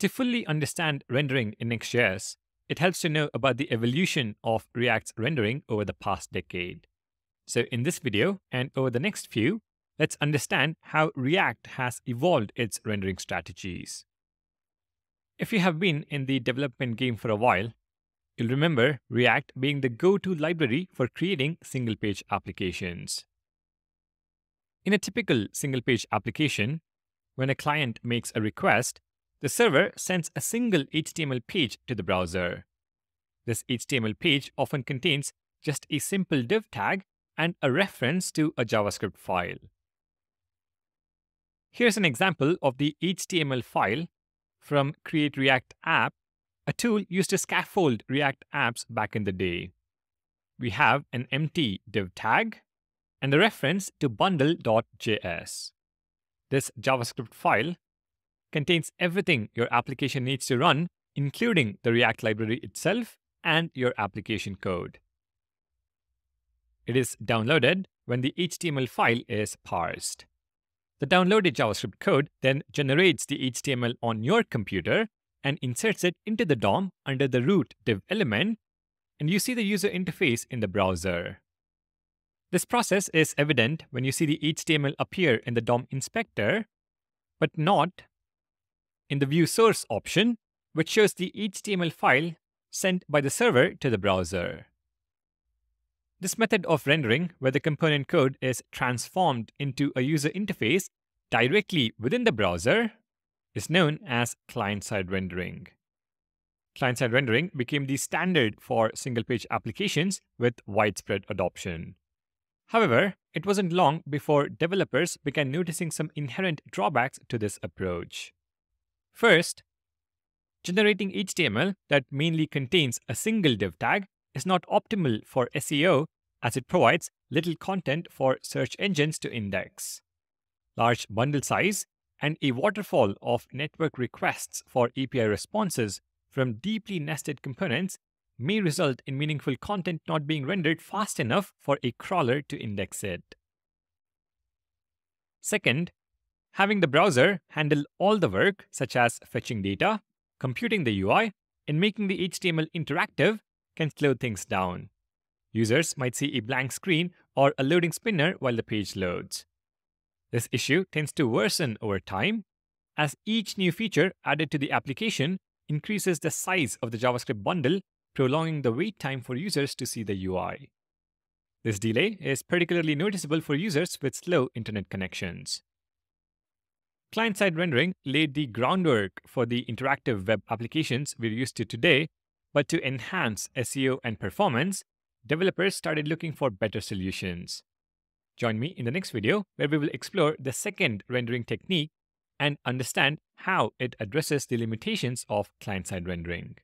To fully understand rendering in Next.js, it helps to know about the evolution of React's rendering over the past decade. So in this video and over the next few, let's understand how React has evolved its rendering strategies. If you have been in the development game for a while, you'll remember React being the go-to library for creating single-page applications. In a typical single-page application, when a client makes a request, the server sends a single HTML page to the browser. This HTML page often contains just a simple div tag and a reference to a JavaScript file. Here's an example of the HTML file from Create React App, a tool used to scaffold React apps back in the day. We have an empty div tag and a reference to bundle.js. This JavaScript file contains everything your application needs to run, including the React library itself and your application code. It is downloaded when the HTML file is parsed. The downloaded JavaScript code then generates the HTML on your computer and inserts it into the DOM under the root div element, and you see the user interface in the browser. This process is evident when you see the HTML appear in the DOM inspector, but not in the view source option, which shows the HTML file sent by the server to the browser. This method of rendering, where the component code is transformed into a user interface directly within the browser, is known as client-side rendering. Client-side rendering became the standard for single-page applications with widespread adoption. However, it wasn't long before developers began noticing some inherent drawbacks to this approach. First, generating HTML that mainly contains a single div tag is not optimal for SEO as it provides little content for search engines to index. Large bundle size and a waterfall of network requests for API responses from deeply nested components may result in meaningful content not being rendered fast enough for a crawler to index it. Second, having the browser handle all the work, such as fetching data, computing the UI, and making the HTML interactive, can slow things down. Users might see a blank screen or a loading spinner while the page loads. This issue tends to worsen over time as each new feature added to the application increases the size of the JavaScript bundle, prolonging the wait time for users to see the UI. This delay is particularly noticeable for users with slow internet connections. Client side rendering laid the groundwork for the interactive web applications we're used to today, but to enhance SEO and performance, developers started looking for better solutions. Join me in the next video where we will explore the second rendering technique and understand how it addresses the limitations of client side rendering.